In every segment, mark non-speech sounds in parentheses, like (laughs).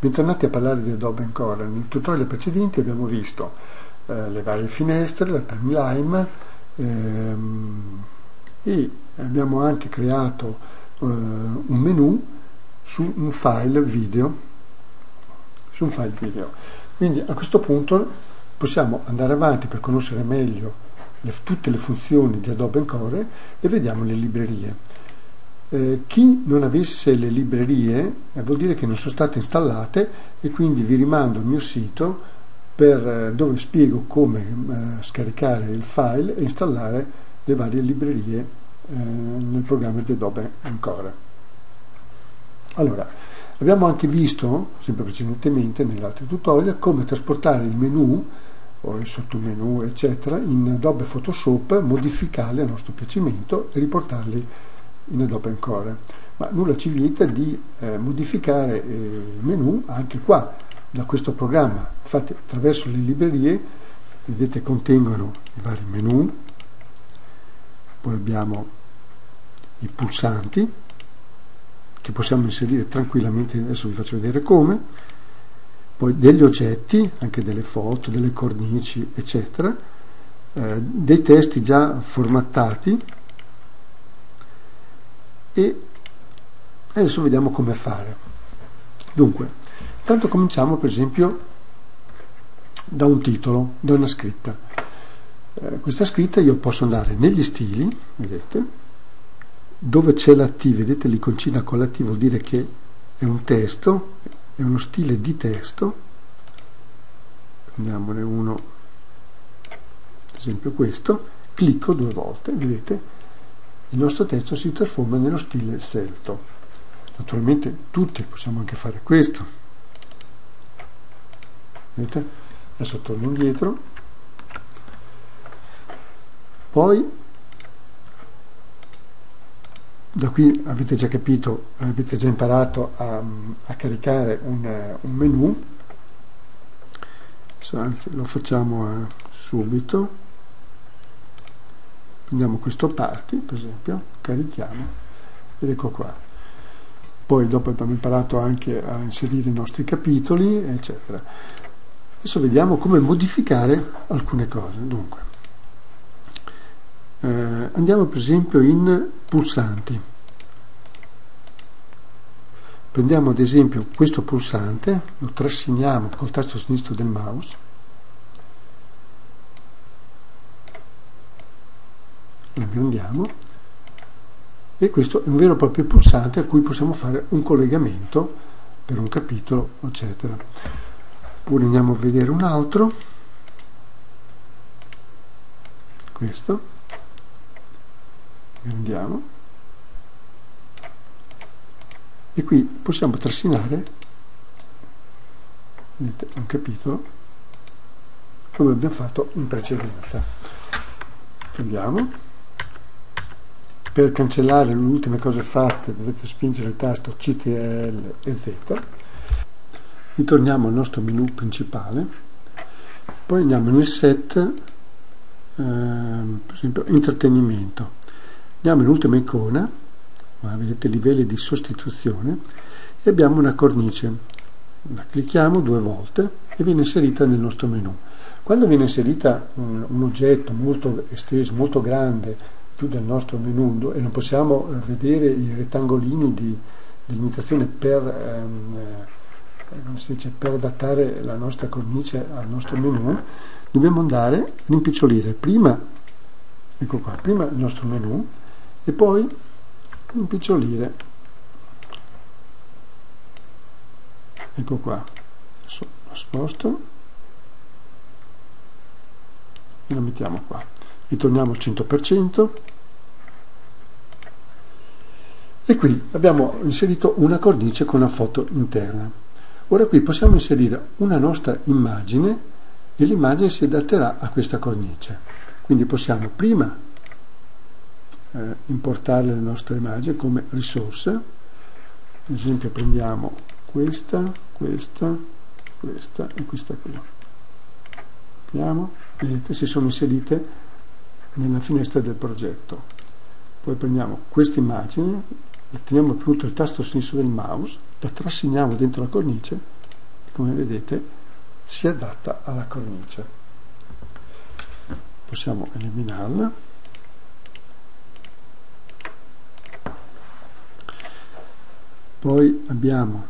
Bentornati a parlare di Adobe Encore. Nel tutorial precedente abbiamo visto eh, le varie finestre, la timeline ehm, e abbiamo anche creato eh, un menu su un file video. Su un file video. Quindi a questo punto possiamo andare avanti per conoscere meglio le, tutte le funzioni di Adobe Encore e vediamo le librerie. Eh, chi non avesse le librerie eh, vuol dire che non sono state installate e quindi vi rimando al mio sito per, eh, dove spiego come eh, scaricare il file e installare le varie librerie eh, nel programma di Adobe Encore. Allora, abbiamo anche visto, sempre precedentemente nell'altro tutorial, come trasportare il menu o il sottomenu eccetera in Adobe Photoshop, modificarli a nostro piacimento e riportarli in Adobe Encore, ma nulla ci vieta di eh, modificare eh, il menu anche qua, da questo programma. Infatti attraverso le librerie, vedete, contengono i vari menu, poi abbiamo i pulsanti, che possiamo inserire tranquillamente, adesso vi faccio vedere come, poi degli oggetti, anche delle foto, delle cornici, eccetera, eh, dei testi già formattati, e adesso vediamo come fare. Dunque, intanto cominciamo per esempio da un titolo, da una scritta. Eh, questa scritta io posso andare negli stili, vedete, dove c'è la T, vedete l'iconcina con la T vuol dire che è un testo, è uno stile di testo. Prendiamone uno, ad esempio questo, clicco due volte, vedete, il nostro testo si trasforma nello stile selto. Naturalmente tutti possiamo anche fare questo. Vedete? Adesso torno indietro. Poi, da qui avete già capito, avete già imparato a, a caricare un, un menu, anzi lo facciamo eh, subito prendiamo questo party per esempio carichiamo ed ecco qua. Poi dopo abbiamo imparato anche a inserire i nostri capitoli eccetera. Adesso vediamo come modificare alcune cose. Dunque eh, andiamo per esempio in pulsanti. Prendiamo ad esempio questo pulsante lo trasciniamo col tasto sinistro del mouse aggrandiamo e questo è un vero e proprio pulsante a cui possiamo fare un collegamento per un capitolo eccetera. Oppure andiamo a vedere un altro. Questo. Aggrandiamo e qui possiamo trascinare vedete, un capitolo come abbiamo fatto in precedenza prendiamo per cancellare le ultime cose fatte dovete spingere il tasto CTRL e Z. Ritorniamo al nostro menu principale. Poi andiamo nel set eh, per esempio intrattenimento. Andiamo nell'ultima icona vedete livelli di sostituzione e abbiamo una cornice. La clicchiamo due volte e viene inserita nel nostro menu. Quando viene inserita un, un oggetto molto esteso, molto grande più del nostro menu e non possiamo eh, vedere i rettangolini di, limitazione per, ehm, eh, dice, per adattare la nostra cornice al nostro menu, dobbiamo andare a rimpicciolire prima, ecco qua, prima il nostro menu e poi rimpicciolire, ecco qua, adesso lo sposto e lo mettiamo qua. Ritorniamo al 100% e qui abbiamo inserito una cornice con una foto interna. Ora qui possiamo inserire una nostra immagine e l'immagine si adatterà a questa cornice. Quindi possiamo prima eh, importare le nostre immagini come risorse, ad esempio prendiamo questa, questa, questa e questa qui. Vediamo, vedete si sono inserite nella finestra del progetto. Poi prendiamo questa immagine, teniamo premuto il tasto sinistro del mouse, la trasciniamo dentro la cornice come vedete si adatta alla cornice. Possiamo eliminarla. Poi abbiamo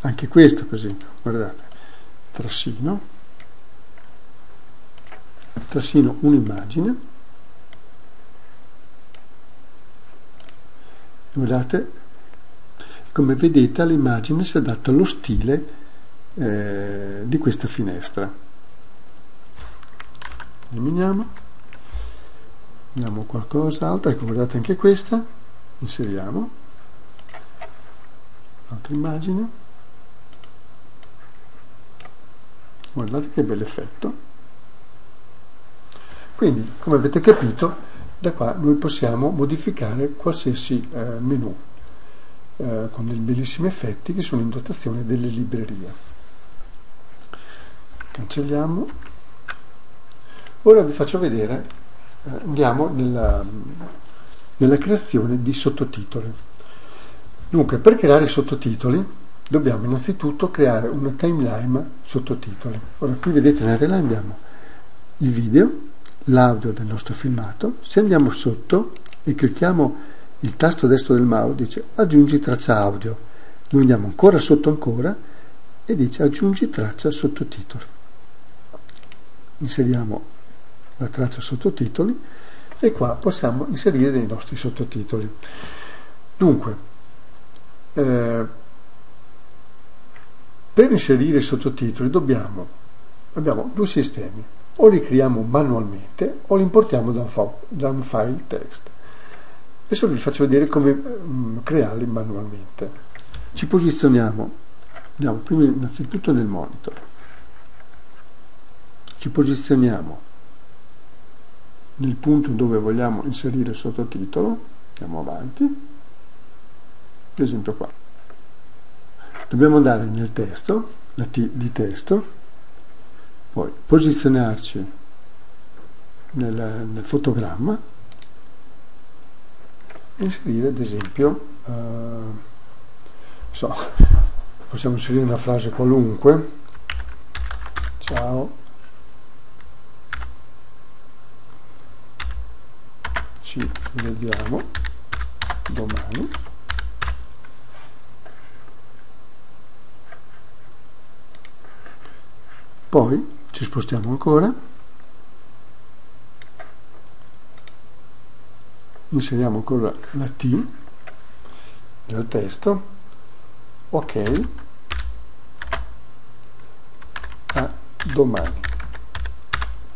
anche questa per esempio guardate trassino trassino un'immagine guardate come vedete all'immagine si adatta allo stile eh, di questa finestra. Eliminiamo. Andiamo qualcos'altro. Ecco guardate anche questa. Inseriamo. Un'altra immagine. Guardate che bel effetto quindi come avete capito da qua noi possiamo modificare qualsiasi eh, menu eh, con dei bellissimi effetti che sono in dotazione delle librerie. Cancelliamo. Ora vi faccio vedere, eh, andiamo nella, nella creazione di sottotitoli. Dunque, per creare i sottotitoli dobbiamo innanzitutto creare una timeline sottotitoli. Ora, qui vedete nella timeline abbiamo il video, l'audio del nostro filmato. Se andiamo sotto e clicchiamo il tasto destro del mouse dice aggiungi traccia audio. Noi andiamo ancora sotto ancora e dice aggiungi traccia sottotitoli. Inseriamo la traccia sottotitoli e qua possiamo inserire dei nostri sottotitoli. Dunque, eh, per inserire i sottotitoli dobbiamo, abbiamo due sistemi, o li creiamo manualmente o li importiamo da un, da un file text. Adesso vi faccio vedere come mm, crearli manualmente. Ci posizioniamo, andiamo prima innanzitutto nel monitor, ci posizioniamo nel punto dove vogliamo inserire il sottotitolo, andiamo avanti, ad esempio qua. Dobbiamo andare nel testo, la T di testo, poi posizionarci nel, nel fotogramma, inserire ad esempio uh, so, possiamo inserire una frase qualunque. Ciao. Ci vediamo domani. Poi ci spostiamo ancora inseriamo ancora la T nel testo, ok, a domani.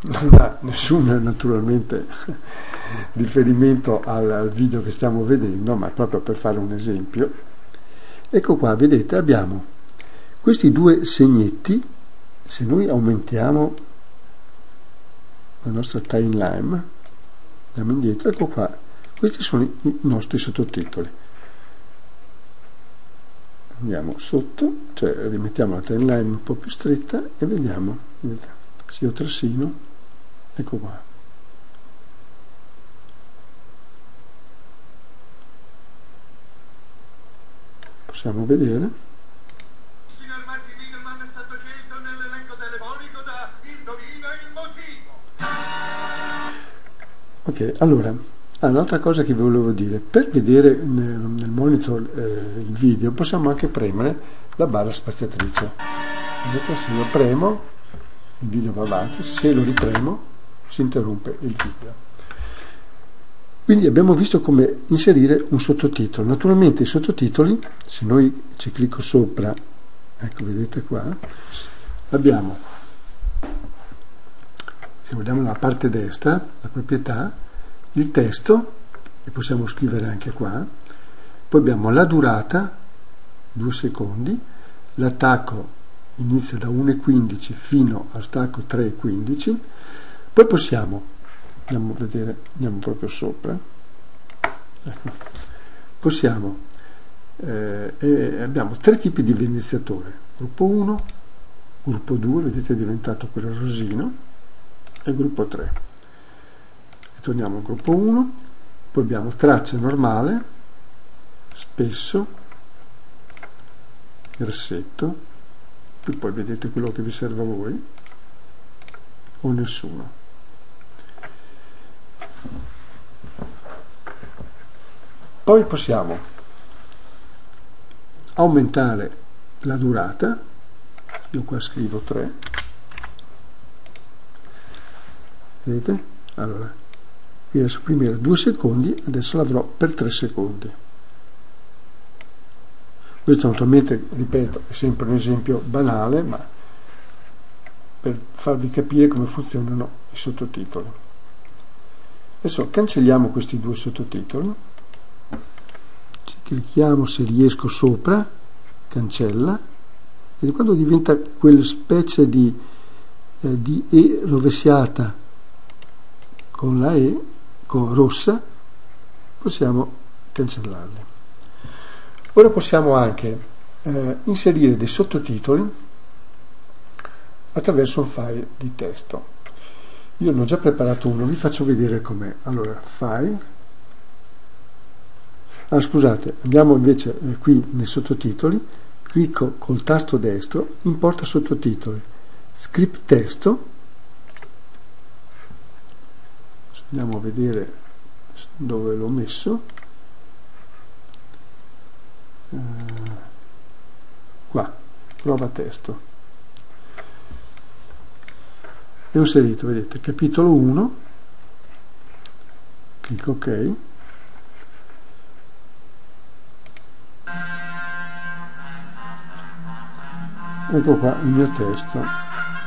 Non ha nessun naturalmente (laughs) riferimento al, video che stiamo vedendo, ma proprio per fare un esempio. Ecco qua, vedete, abbiamo questi due segnetti, se noi aumentiamo la nostra timeline, andiamo indietro, ecco qua, questi sono i nostri sottotitoli. Andiamo sotto, cioè rimettiamo la timeline un po' più stretta e vediamo, vedete, se io trassino, ecco qua. Possiamo vedere. Ok, allora Ah, un'altra cosa che vi volevo dire, per vedere nel, monitor eh, il video possiamo anche premere la barra spaziatrice. Vedete, se io premo il video va avanti, se lo ripremo si interrompe il video. Quindi abbiamo visto come inserire un sottotitolo. Naturalmente i sottotitoli, se noi ci clicco sopra, ecco vedete qua, abbiamo, se guardiamo la parte destra, la proprietà, il testo, e possiamo scrivere anche qua, poi abbiamo la durata, 2 secondi, l'attacco inizia da 1,15 fino al stacco 3,15, poi possiamo, andiamo a vedere, andiamo proprio sopra, ecco, possiamo, eh, abbiamo tre tipi di evidenziatore, gruppo 1, gruppo 2, vedete è diventato quello rosino, e gruppo 3 torniamo al gruppo 1 poi abbiamo traccia normale spesso grassetto. Qui poi vedete quello che vi serve a voi. O nessuno. Poi possiamo aumentare la durata. Io qua scrivo 3 vedete? Allora qui adesso prima era 2 secondi adesso l'avrò per 3 secondi. Questo naturalmente, ripeto, è sempre un esempio banale, ma per farvi capire come funzionano i sottotitoli. Adesso cancelliamo questi due sottotitoli, ci clicchiamo se riesco sopra, cancella, e quando diventa quella specie di, eh, di E rovesciata con la E, con rossa, possiamo cancellarli. Ora possiamo anche eh, inserire dei sottotitoli attraverso un file di testo. Io ne ho già preparato uno, vi faccio vedere com'è. Allora, file. Ah, scusate, andiamo invece eh, qui nei sottotitoli, clicco col tasto destro, importa sottotitoli, script testo, andiamo a vedere dove l'ho messo, eh, qua, prova testo. E ho inserito, vedete, capitolo 1, clicco ok, ecco qua il mio testo,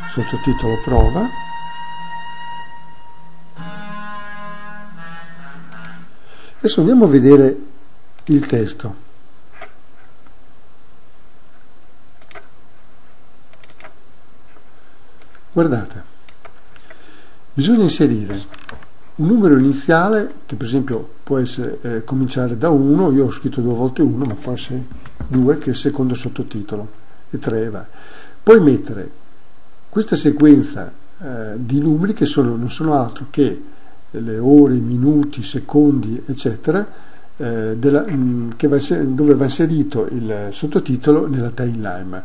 sottotitolo prova, adesso andiamo a vedere il testo. Guardate, bisogna inserire un numero iniziale che per esempio può essere, eh, cominciare da 1, io ho scritto due volte 1, ma può essere 2 che è il secondo sottotitolo, e 3 va. Poi mettere questa sequenza eh, di numeri che sono, non sono altro che le ore, i minuti, i secondi, eccetera, eh, della, mh, mm, va, dove va inserito il sottotitolo nella timeline.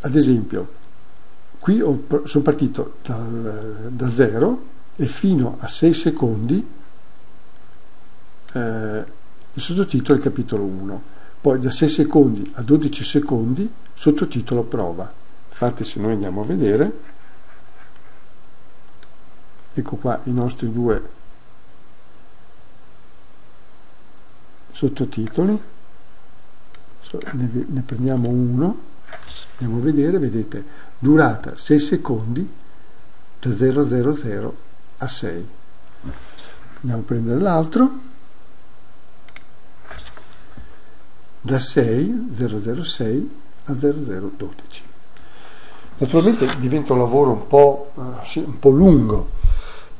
Ad esempio, qui sono partito dal, da 0 e fino a 6 secondi eh, il sottotitolo è il capitolo 1 poi da 6 secondi a 12 secondi sottotitolo prova infatti se noi andiamo a vedere ecco qua i nostri due sottotitoli. Ne, ne prendiamo uno andiamo a vedere vedete durata 6 secondi da 000 a 6 andiamo a prendere l'altro. Da 6 006 a 0012 naturalmente diventa un lavoro un po', uh, un po lungo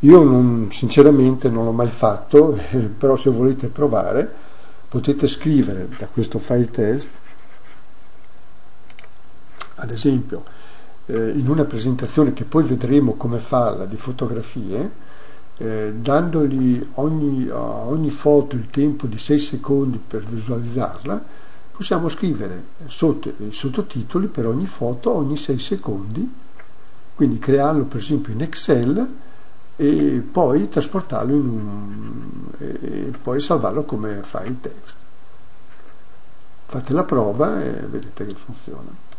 io non, sinceramente non l'ho mai fatto eh, però se volete provare potete scrivere da questo file test ad esempio eh, in una presentazione che poi vedremo come farla di fotografie, eh, dandogli ogni, a ogni foto il tempo di 6 secondi per visualizzarla, possiamo scrivere sotto i sottotitoli per ogni foto ogni 6 secondi, quindi crearlo per esempio in Excel e poi trasportarlo in un, e poi salvarlo come file text. Fate la prova e vedete che funziona.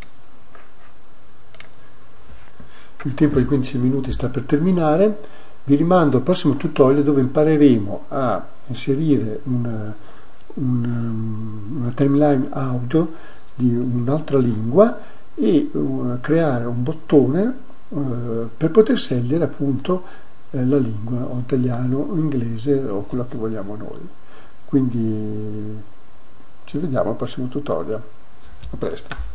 il tempo di 15 minuti sta per terminare, vi rimando al prossimo tutorial dove impareremo a inserire una, una, una timeline audio di un'altra lingua e uh, creare un bottone uh, per poter scegliere appunto uh, la lingua o italiano o inglese o quella che vogliamo noi. Quindi ci vediamo al prossimo tutorial. A presto.